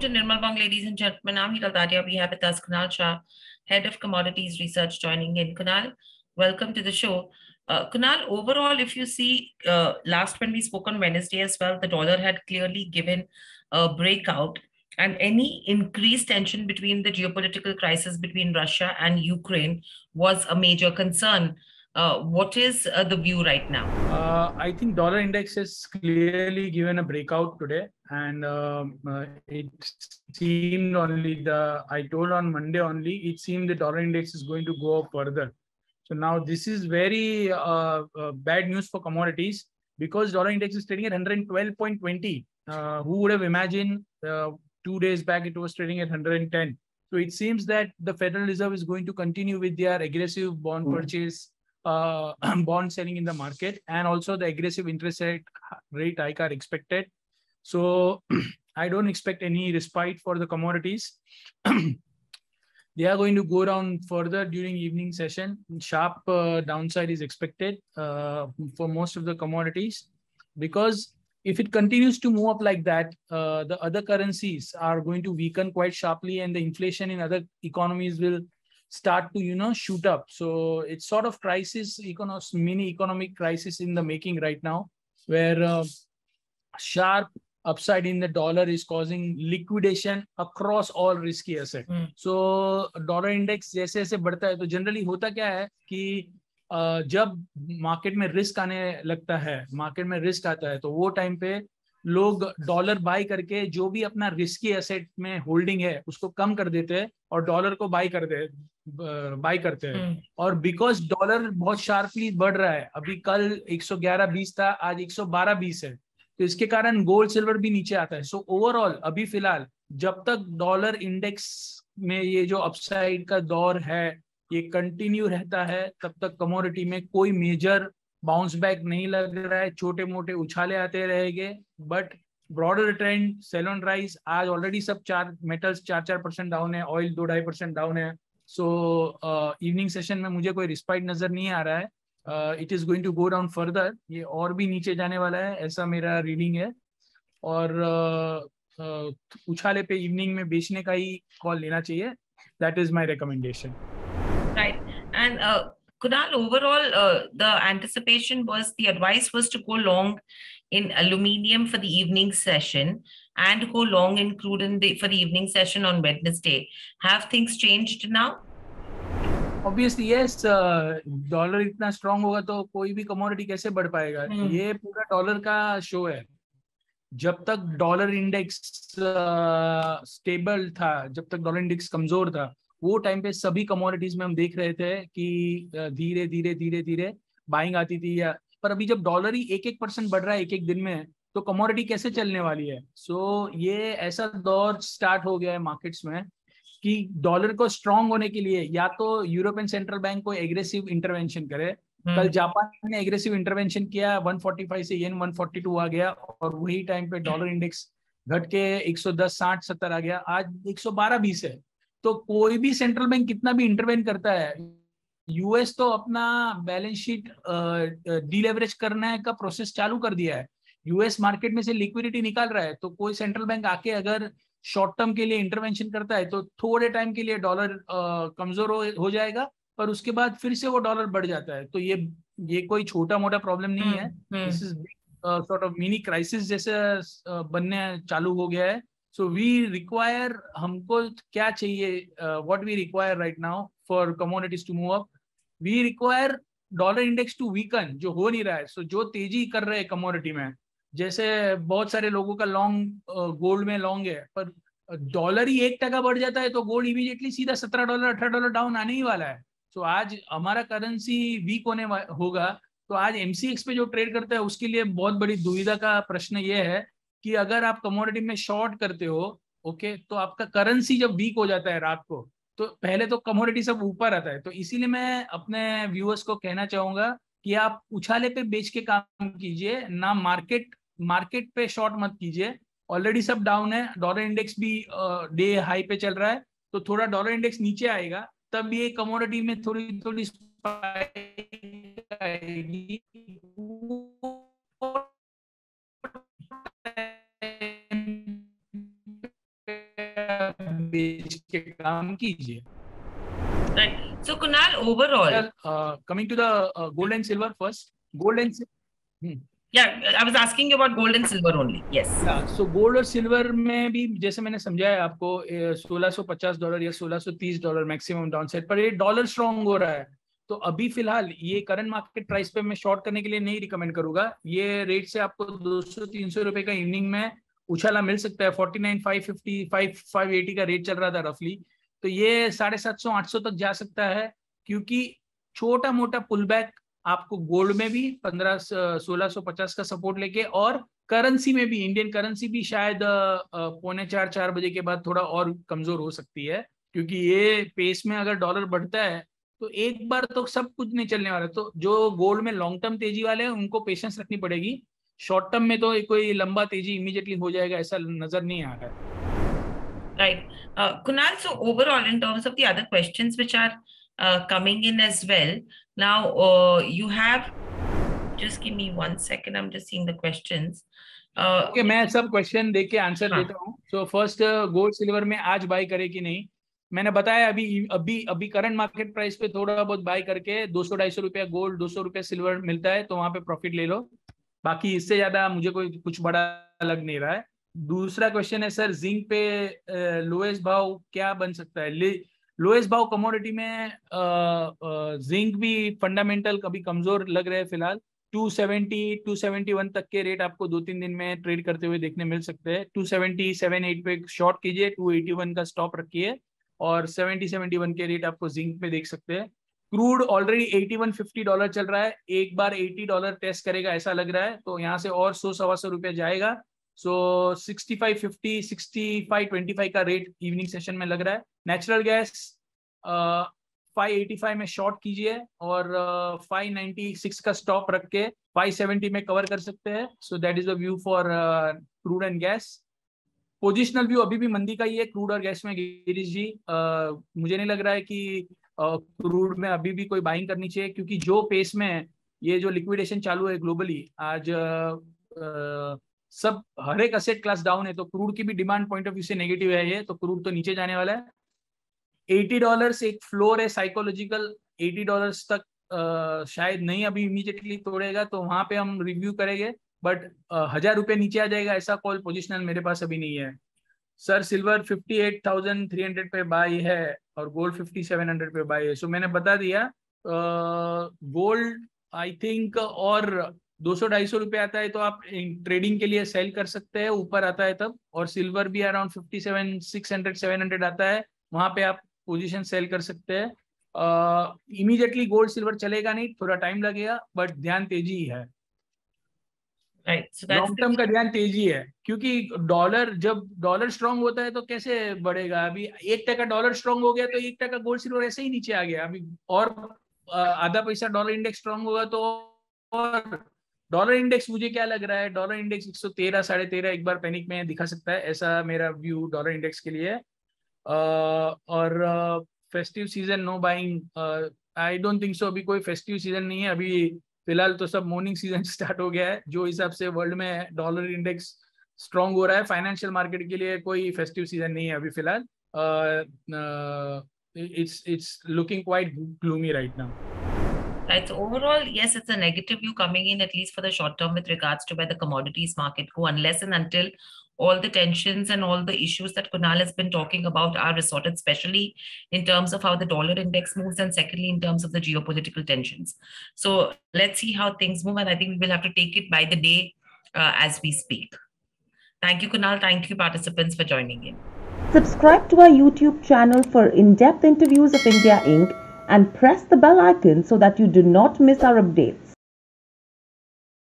to Nirmal Bang, ladies and gentlemen. I'm Hiral Dadia. We have with us Kunal Shah, Head of Commodities Research, joining in. Kunal, welcome to the show. Uh, Kunal, overall, if you see, uh, last when we spoke on Wednesday as well, the dollar had clearly given a breakout, and any increased tension between the geopolitical crisis between Russia and Ukraine was a major concern. Uh, what is uh, the view right now? Uh, I think dollar index has clearly given a breakout today, and um, uh, it seemed only the I told on Monday only it seemed the dollar index is going to go up further. So now this is very uh, uh, bad news for commodities because dollar index is trading at 112.20. who would have imagined two days back it was trading at 110? So it seems that the Federal Reserve is going to continue with their aggressive bond mm. purchase uh, bond selling in the market and also the aggressive interest rate, rate hike are expected. So I don't expect any respite for the commodities. they are going to go down further during evening session. Sharp uh, downside is expected uh, for most of the commodities because if it continues to move up like that, uh, the other currencies are going to weaken quite sharply and the inflation in other economies will start to you know shoot up so it's sort of crisis economic mini economic crisis in the making right now where uh, sharp upside in the dollar is causing liquidation across all risky asset mm. so dollar index जैसे जैसे बढ़ता है तो generally होता क्या है कि जब मार्केट में रिस्क आने लगता है मार्केट में रिस्क आता है तो वो टाइम पे लोग डॉलर बाय करके जो भी अपना रिस्की एसेट में होल्डिंग है उसको कम कर देते हैं और डॉलर को बाय कर दे बाय करते हैं हम्म। और बिकॉज़ डॉलर बहुत शार्पली बढ़ रहा है अभी कल 111.20 था आज 112.20 है तो इसके कारण गोल्ड सिल्वर भी नीचे आता है सो so, ओवरऑल अभी फ़िलहाल जब तक डॉलर इंडेक्स में ये जो अपसाइड का दौर है ये कंटिन्यू रहता है तब तक कमोडिटी में कोई मेजर बाउंस बैक नहीं लग रहा है छोटे मोटे उछाले आते रहेंगे but broader trend sell on rise आज ऑलरेडी सब चार मेटल्स चार चार परसेंट डाउन है ऑयल दो ढाई परसेंट डाउन है सो इवनिंग सेशन में मुझे कोई रिस्पाइट नज़र नहीं आ रहा है it is going to go down further ये और भी नीचे जाने वाला है ऐसा मेरा रीडिंग है और uh, uh, उछाले पे इवनिंग में बेचने का ही कॉल लेना चाहिए that is my recommendation right and Kunal, overall, uh, the anticipation was the advice was to go long in aluminium for the evening session and go long in crude in the, for the evening session on Wednesday. Have things changed now? Obviously yes dollar इतना strong होगा तो कोई भी commodity कैसे बढ़ पाएगा hmm. ये पूरा डॉलर का शो है जब तक डॉलर इंडेक्स स्टेबल uh, था जब तक डॉलर इंडेक्स कमज़ोर था वो टाइम पे सभी कमोडिटीज में हम देख रहे थे कि धीरे धीरे धीरे धीरे बाइंग आती थी या पर अभी जब डॉलर ही एक एक परसेंट बढ़ रहा है एक एक दिन में तो कमोडिटी कैसे चलने वाली है? सो so, ये ऐसा दौर स्टार्ट हो गया है मार्केट्स में कि डॉलर को स्ट्रांग होने के लिए या तो यूरोपियन सेंट्रल बैंक को एग्रेसिव इंटरवेंशन करे। हम्म। कल जापान ने एग्रेसिव इंटरवेंशन किया 145 से येन 142 आ गया और वही टाइम पे डॉलर इंडेक्स घट के 110 60 70 आ गया। आज 112 20 है। तो कोई भी सेंट्रल बैंक कितना भी इंटरवेन करता है यूएस तो अपना बैलेंस शीट डीलेवरेज करने का प्रोसेस चालू कर दिया है। यूएस मार्केट में से लिक्विडिटी निकाल रहा है तो कोई सेंट्रल बैंक आके अगर शॉर्ट टर्म के लिए इंटरवेंशन करता है तो थोड़े टाइम के लिए डॉलर कमज़ोर हो, हो जाएगा पर उसके बाद फिर से वो डॉलर बढ़ जाता है। तो ये ये कोई छोटा मोटा प्रॉब्लम नहीं है। This is sort of mini crisis जैसे बनने चालू हो गया है। सो वी रिक्वायर हमको क्या चाहिए what we require right now for commodities to move up we require dollar index to weaken जो हो नहीं रहा है सो so, जो तेज़ी कर रहे हैं कमोडिटी में। जैसे बहुत सारे लोगों का लॉन्ग गोल्ड uh, में लॉन्ग है पर डॉलर ही एक टका बढ़ जाता है तो गोल्ड इमीडिएटली सीधा सत्रह डॉलर अठारह डॉलर डाउन आने ही वाला है। सो so, आज हमारा करेंसी वीक होने होगा तो आज एमसीएक्स पे जो ट्रेड करता है उसके लिए बहुत बड़ी दुविधा का प्रश्न ये है कि अगर आप कमोडिटी में शॉर्ट करते हो ओके तो आपका करेंसी जब वीक हो जाता है रात को तो पहले तो कमोडिटी सब ऊपर आता है। तो इसीलिए मैं अपने व्यूअर्स को कहना चाहूँगा कि आप उछाले पे बेच के काम कीजिए, ना मार्केट मार्केट पे शॉर्ट मत कीजिए। ऑलरेडी सब डाउन है डॉलर इंडेक्स भी डे हाई पे चल रहा है तो थोड़ा डॉलर इंडेक्स नीचे आएगा, तब ये कमोडिटी में थोड़ी थोड़ी आएगी। काम कीजिए। आपको सोलह सौ पचास डॉलर या सोलह सौ तीस डॉलर मैक्सिमम डाउन सेट पर डॉलर स्ट्रॉन्ग हो रहा है। तो अभी फ़िलहाल ये करंट मार्केट प्राइस पे मैं शॉर्ट करने के लिए नहीं रिकमेंड करूँगा। ये रेट से आपको दो सौ तीन सौ रुपए का इवनिंग में उछाला मिल सकता है। 49 550 5 580 का रेट चल रहा था रफली तो ये साढ़े सात सौ, आठ सौ तक जा सकता है, क्योंकि छोटा मोटा पुल बैक आपको गोल्ड में भी, पंद्रह सोलह सौ पचास का सपोर्ट लेके और करेंसी में भी इंडियन करेंसी भी शायद पौने चार चार बजे के बाद थोड़ा और कमज़ोर हो सकती है, क्योंकि ये पेस में अगर डॉलर बढ़ता है तो एक बार तो सब कुछ नहीं चलने वाला। तो जो गोल्ड में लॉन्ग टर्म तेज़ी वाले हैं, उनको पेशेंस रखनी पड़ेगी। शॉर्ट टर्म में तो कोई लंबा तेज़ी इमीडिएटली हो जाएगा ऐसा नज़र नहीं आ रहा है Right. Uh, Kunal, so overall, in terms of the other questions which are uh, coming in as well, now uh, you have, just give me one second, I'm just seeing the questions. Uh, okay, मैं सब question देख के answer हाँ. देता हूँ सो first gold silver में आज bye करे कि नहीं मैंने बताया अभी अभी अभी करंट मार्केट प्राइस पे थोड़ा बहुत बाय करके 200 ढाई सौ रुपया गोल्ड 200 रुपया सिल्वर मिलता है तो वहाँ पे प्रॉफिट ले लो बाकी इससे ज़्यादा मुझे कोई कुछ बड़ा लग नहीं रहा है। दूसरा क्वेश्चन है सर जिंक पे लोएस्ट भाव क्या बन सकता है? लोएस्ट भाव कमोडिटी में जिंक भी फंडामेंटल कभी कमज़ोर लग रहे हैं फ़िलहाल। 270 271 तक के रेट आपको दो तीन दिन में ट्रेड करते हुए देखने मिल सकते हैं। 270 78 पे शॉर्ट कीजिए 281 का स्टॉप रखिए और 70 71 के रेट आपको जिंक पे देख सकते हैं। क्रूड ऑलरेडी 81 50 डॉलर चल रहा है। एक बार 80 डॉलर टेस्ट करेगा ऐसा लग रहा है। तो यहाँ से और सौ सवा सौ रुपया जाएगा। So sixty five fifty sixty five twenty five का रेट इवनिंग सेशन में लग रहा है। Natural gas five eighty five में शॉर्ट कीजिए और फाइव नाइनटी सिक्स का स्टॉप रख के फाइव सेवेंटी में कवर कर सकते हैं। So that is a view for crude and gas positional view अभी भी मंदी का ही है। क्रूड और गैस में गिरीश जी uh, मुझे नहीं लग रहा है कि क्रूड में अभी भी कोई बाइंग करनी चाहिए क्योंकि जो पेस में है ये जो लिक्विडेशन चालू है ग्लोबली आज uh, सब हर एक असेट क्लास डाउन है तो क्रूड की भी डिमांड पॉइंट ऑफ़ व्यू से नेगेटिव है ये तो क्रूड तो नीचे जाने वाला है। एटी डॉलर एक फ्लोर है साइकोलॉजिकल एटी डॉलर तक आ, शायद नहीं अभी इमीडिएटली तोड़ेगा तो वहाँ पे हम रिव्यू करेंगे बट हज़ार रुपए नीचे आ जाएगा ऐसा कॉल पोजिशनल मेरे पास अभी नहीं है। सर सिल्वर 58,300 पे बाई है और गोल्ड 5700 पे बाई है। सो so, मैंने बता दिया गोल्ड आई थिंक और दो सौ ढाई सौ रुपए आता है तो आप ट्रेडिंग के लिए सेल कर सकते हैं। ऊपर आता है तब और सिल्वर भी around fifty seven six hundred seven hundred आता है। वहाँ पे आप पोजीशन सेल कर सकते हैं। इमीडिएटली गोल्ड सिल्वर चलेगा नहीं थोड़ा टाइम लगेगा बट ध्यान तेज़ी ही है। लॉन्ग टर्म का ध्यान तेज़ी है क्योंकि डॉलर जब डॉलर स्ट्रांग होता है तो कैसे बढ़ेगा? अभी एक टका डॉलर स्ट्रांग हो गया तो एक टका गोल्ड सिल्वर ऐसे ही नीचे आ गया। अभी और आधा पैसा डॉलर इंडेक्स स्ट्रांग होगा तो और डॉलर इंडेक्स मुझे क्या लग रहा है? डॉलर इंडेक्स एक सौ तेरह साढ़े तेरह एक बार पैनिक में दिखा सकता है ऐसा मेरा व्यू डॉलर इंडेक्स के लिए। और festive season no buying I don't think so अभी कोई फेस्टिव सीज़न नहीं है अभी फ़िलहाल तो सब मॉर्निंग सीज़न स्टार्ट हो गया है, जो हिसाब से वर्ल्ड में डॉलर इंडेक्स स्ट्रांग हो रहा है। फाइनेंशियल मार्केट के लिए कोई फेस्टिव सीज़न नहीं है अभी फ़िलहाल। It's it's looking quite gloomy right now right? So overall, yes, it's a negative view coming in at least for the short term with regards to where the commodities market go, unless and until all the tensions and all the issues that Kunal has been talking about are resorted, especially in terms of how the dollar index moves, and secondly, in terms of the geopolitical tensions. So let's see how things move, and I think we will have to take it by the day uh, as we speak. Thank you, Kunal. Thank you, participants, for joining in. Subscribe to our YouTube channel for in-depth interviews of India Inc and press the bell icon so that you do not miss our updates.